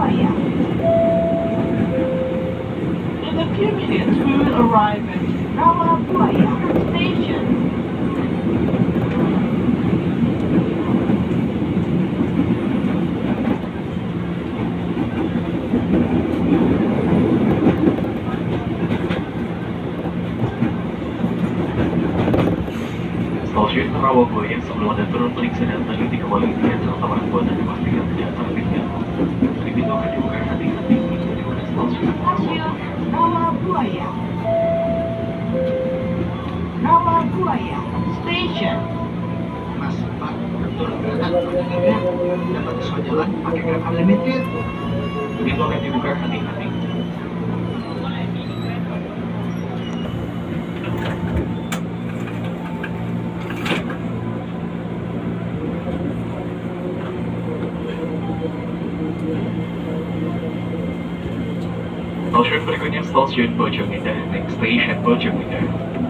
In a few minutes, we will arrive at Rawa Buaya Station. Stasiun Rawabuaya sebelum ada turun periksa dan tadi dikawali dengan serta barang buatan dipastikan tidak terbitkan. Nawagoya. Nawagoya Station. Mas, Pak, ya, dapat sesuai jalan pakai kereta limited. Pintu dibuka hati-hati. Next station Bojongindah.